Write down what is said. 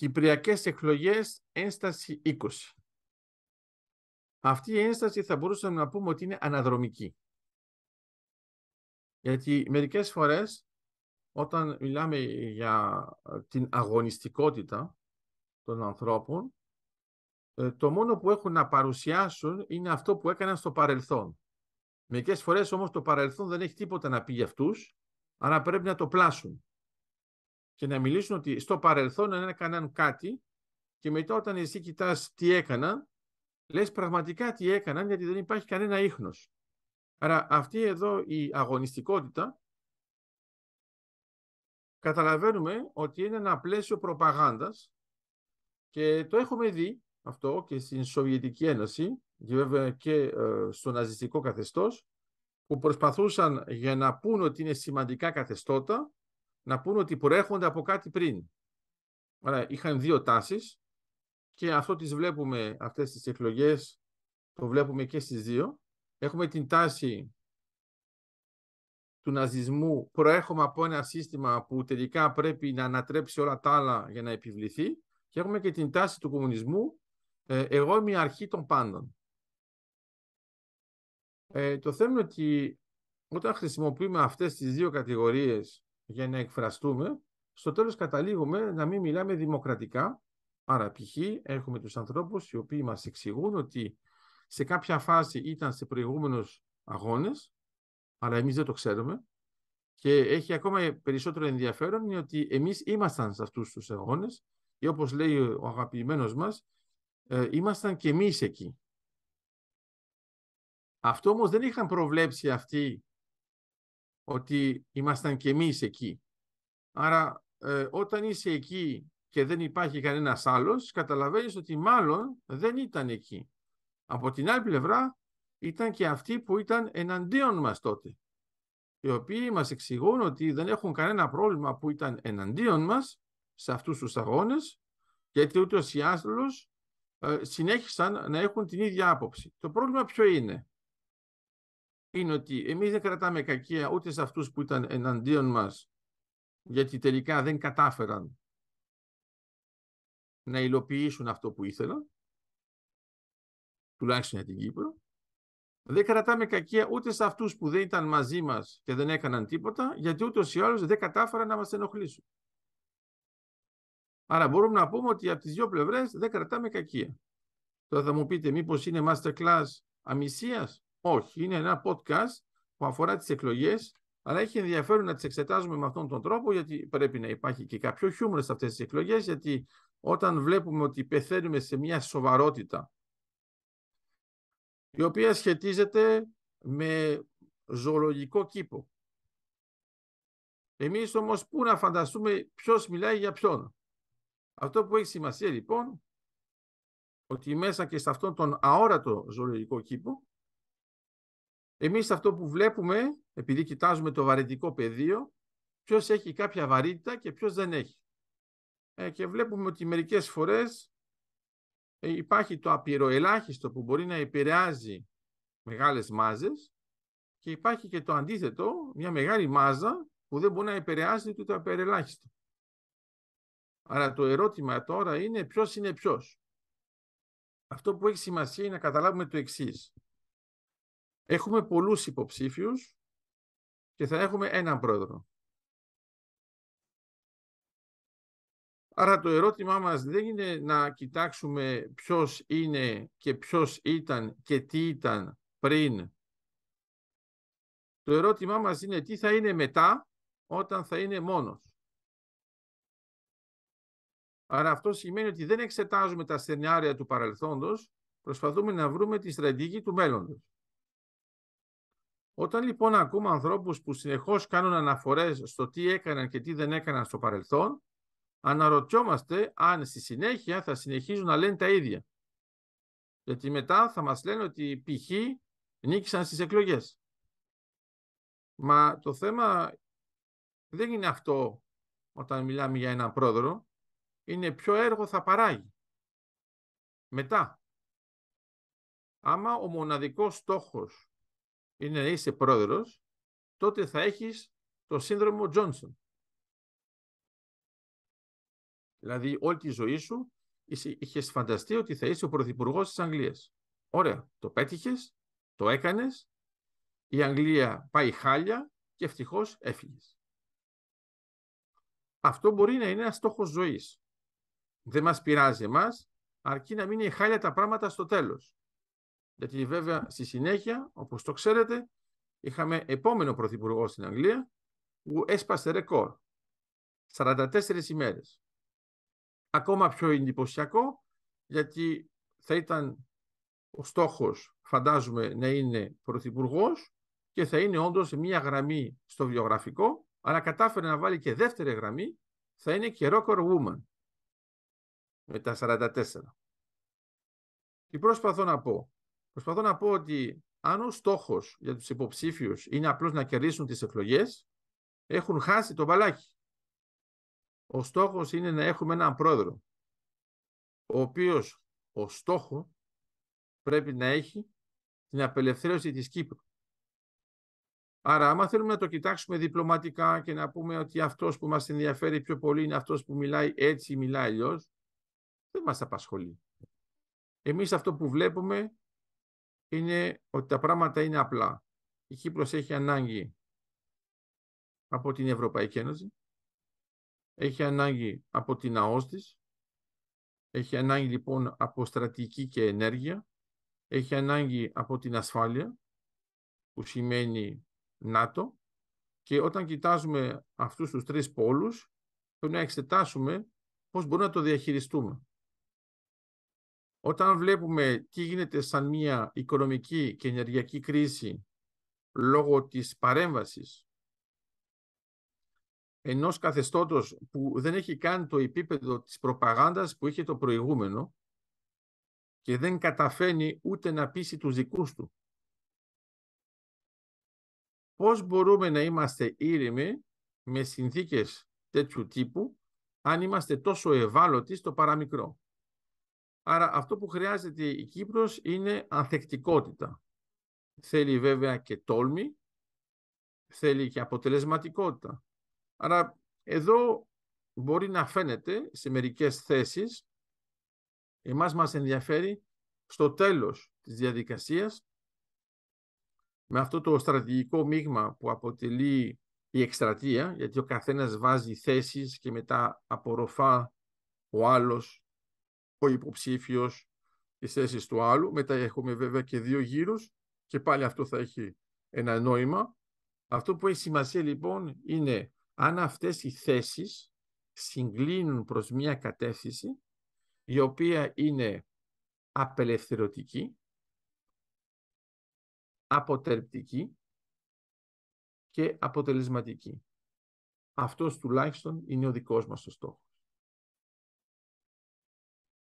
Κυπριακές εκλογές, ένσταση 20. Αυτή η ένσταση θα μπορούσαμε να πούμε ότι είναι αναδρομική. Γιατί μερικές φορές όταν μιλάμε για ε, την αγωνιστικότητα των ανθρώπων, ε, το μόνο που έχουν να παρουσιάσουν είναι αυτό που έκαναν στο παρελθόν. Μερικές φορές όμως το παρελθόν δεν έχει τίποτα να πει για αυτούς, άρα πρέπει να το πλάσουν και να μιλήσουν ότι στο παρελθόν έκαναν κάτι και μετά όταν εσύ κοιτάς τι έκαναν, λες πραγματικά τι έκαναν γιατί δεν υπάρχει κανένα ίχνος. Άρα αυτή εδώ η αγωνιστικότητα καταλαβαίνουμε ότι είναι ένα πλαίσιο προπαγάνδας και το έχουμε δει αυτό και στην Σοβιετική Ένωση και βέβαια και ε, στο ναζιστικό καθεστώς που προσπαθούσαν για να πούν ότι είναι σημαντικά καθεστώτα να πούν ότι προέρχονται από κάτι πριν. Άρα είχαν δύο τάσεις και αυτό τις βλέπουμε αυτές τις εκλογές, το βλέπουμε και στις δύο. Έχουμε την τάση του ναζισμού, προέρχομαι από ένα σύστημα που τελικά πρέπει να ανατρέψει όλα τα άλλα για να επιβληθεί και έχουμε και την τάση του κομμουνισμού, ε, εγώ είμαι η αρχή των πάντων. Ε, το θέμα είναι ότι όταν χρησιμοποιούμε αυτές τις δύο κατηγορίες για να εκφραστούμε, στο τέλος καταλήγουμε να μην μιλάμε δημοκρατικά. Άρα π.χ. έχουμε τους ανθρώπους οι οποίοι μας εξηγούν ότι σε κάποια φάση ήταν σε προηγούμενους αγώνες, αλλά εμείς δεν το ξέρουμε, και έχει ακόμα περισσότερο ενδιαφέρον είναι ότι εμείς ήμασταν σε αυτούς τους αγώνες ή όπως λέει ο αγαπημένος μας, ε, ήμασταν και εμείς εκεί. Αυτό όμως δεν είχαν προβλέψει αυτοί ότι ήμασταν και εμείς εκεί. Άρα ε, όταν είσαι εκεί και δεν υπάρχει κανένας άλλος, καταλαβαίνεις ότι μάλλον δεν ήταν εκεί. Από την άλλη πλευρά ήταν και αυτοί που ήταν εναντίον μας τότε. Οι οποίοι μας εξηγούν ότι δεν έχουν κανένα πρόβλημα που ήταν εναντίον μας σε αυτούς τους αγώνες, γιατί ούτως ή άλλως ε, συνέχισαν να έχουν την ίδια άποψη. Το πρόβλημα ποιο είναι; Είναι ότι εμείς δεν κρατάμε κακία ούτε σε αυτούς που ήταν εναντίον μας γιατί τελικά δεν κατάφεραν να υλοποιήσουν αυτό που ήθελαν τουλάχιστον για την Κύπρο δεν κρατάμε κακία ούτε σε αυτούς που δεν ήταν μαζί μας και δεν έκαναν τίποτα γιατί ούτως ή άλλως δεν κατάφεραν να μας ενοχλήσουν. Άρα μπορούμε να πούμε ότι από τις δύο πλευρές δεν κρατάμε κακία. Τώρα θα μου πείτε μήπως είναι masterclass αμυσίας. Όχι, είναι ένα podcast που αφορά τις εκλογές, αλλά έχει ενδιαφέρον να τις εξετάζουμε με αυτόν τον τρόπο, γιατί πρέπει να υπάρχει και κάποιο χιούμορ σε αυτές τις εκλογές, γιατί όταν βλέπουμε ότι πεθαίνουμε σε μια σοβαρότητα, η οποία σχετίζεται με ζωολογικό κήπο. Εμείς όμως πού να φανταστούμε ποιος μιλάει για ποιον. Αυτό που έχει σημασία λοιπόν, ότι μέσα και σε αυτόν τον αόρατο ζωολογικό κήπο, εμείς αυτό που βλέπουμε, επειδή κοιτάζουμε το βαρετικό πεδίο, ποιος έχει κάποια βαρύτητα και ποιος δεν έχει. Ε, και βλέπουμε ότι μερικές φορές ε, υπάρχει το απειροελάχιστο που μπορεί να επηρεάζει μεγάλες μάζες και υπάρχει και το αντίθετο, μια μεγάλη μάζα που δεν μπορεί να επηρεάζει το απειροελάχιστο. Άρα το ερώτημα τώρα είναι ποιος είναι ποιος. Αυτό που έχει σημασία είναι να καταλάβουμε το εξής. Έχουμε πολλούς υποψήφιους και θα έχουμε έναν πρόεδρο. Άρα το ερώτημά μας δεν είναι να κοιτάξουμε ποιος είναι και ποιος ήταν και τι ήταν πριν. Το ερώτημά μας είναι τι θα είναι μετά όταν θα είναι μόνος. Άρα αυτό σημαίνει ότι δεν εξετάζουμε τα σενάρια του παρελθόντος, προσπαθούμε να βρούμε τη στρατηγική του μέλλοντος. Όταν λοιπόν ακούμε ανθρώπους που συνεχώς κάνουν αναφορές στο τι έκαναν και τι δεν έκαναν στο παρελθόν, αναρωτιόμαστε αν στη συνέχεια θα συνεχίζουν να λένε τα ίδια. Γιατί μετά θα μας λένε ότι π.χ. νίκησαν στις εκλογές. Μα το θέμα δεν είναι αυτό όταν μιλάμε για έναν πρόεδρο, είναι ποιο έργο θα παράγει. Μετά. Άμα ο μοναδικός στόχος είναι να είσαι πρόεδρος, τότε θα έχεις το σύνδρομο Τζόνσον. Δηλαδή όλη τη ζωή σου είχες φανταστεί ότι θα είσαι ο πρωθυπουργός της Αγγλίας. Ωραία, το πέτυχες, το έκανες, η Αγγλία πάει χάλια και ευτυχώς έφυγες. Αυτό μπορεί να είναι ένας στόχος ζωής. Δεν μας πειράζει εμάς, αρκεί να μην είναι χάλια τα πράγματα στο τέλος. Γιατί βέβαια στη συνέχεια, όπως το ξέρετε, είχαμε επόμενο πρωθυπουργό στην Αγγλία που έσπασε ρεκόρ. 44 ημέρες. Ακόμα πιο εντυπωσιακό, γιατί θα ήταν ο στόχος, φαντάζομαι, να είναι πρωθυπουργός και θα είναι όντως μία γραμμή στο βιογραφικό, αλλά κατάφερε να βάλει και δεύτερη γραμμή, θα είναι και record woman με τα 44. Τι προσπαθώ να πω. Προσπαθώ να πω ότι αν ο στόχος για τους υποψήφιους είναι απλώς να κερδίσουν τις εκλογές, έχουν χάσει το μπαλάκι. Ο στόχος είναι να έχουμε έναν πρόεδρο, ο οποίος ο στόχο πρέπει να έχει την απελευθέρωση της Κύπρου. Άρα, άμα θέλουμε να το κοιτάξουμε διπλωματικά και να πούμε ότι αυτός που μας ενδιαφέρει πιο πολύ είναι αυτός που μιλάει έτσι ή μιλάει αλλιώς, δεν μας απασχολεί. Εμείς αυτό που βλέπουμε είναι ότι τα πράγματα είναι απλά. Η Κύπρος έχει ανάγκη από την Ευρωπαϊκή Ένωση, έχει ανάγκη από την ΑΟΣ της, έχει ανάγκη λοιπόν από στρατηγική και ενέργεια, έχει ανάγκη από την ασφάλεια, που σημαίνει ΝΑΤΟ, και όταν κοιτάζουμε αυτούς τους τρεις πόλους, πρέπει να εξετάσουμε πώς μπορούμε να το διαχειριστούμε. Όταν βλέπουμε τι γίνεται σαν μια οικονομική και ενεργειακή κρίση λόγω της παρέμβασης ενός καθεστώτος που δεν έχει κάνει το επίπεδο της προπαγάνδας που είχε το προηγούμενο και δεν καταφέρνει ούτε να πείσει τους δικούς του. Πώς μπορούμε να είμαστε ήρεμοι με συνθήκες τέτοιου τύπου αν είμαστε τόσο ευάλωτοι στο παραμικρό; Άρα αυτό που χρειάζεται η Κύπρος είναι ανθεκτικότητα. Θέλει βέβαια και τόλμη, θέλει και αποτελεσματικότητα. Άρα εδώ μπορεί να φαίνεται σε μερικές θέσεις, εμάς μας ενδιαφέρει στο τέλος της διαδικασίας, με αυτό το στρατηγικό μείγμα που αποτελεί η εκστρατεία, γιατί ο καθένας βάζει θέσεις και μετά απορροφά ο άλλος, ο υποψήφιος, τις θέσεις του άλλου. Μετά έχουμε βέβαια και δύο γύρους και πάλι αυτό θα έχει ένα νόημα. Αυτό που έχει σημασία λοιπόν είναι αν αυτές οι θέσεις συγκλίνουν προς μια κατεύθυνση η οποία είναι απελευθερωτική, αποτερπτική και αποτελεσματική. Αυτός τουλάχιστον είναι ο δικός μας ο στόχος.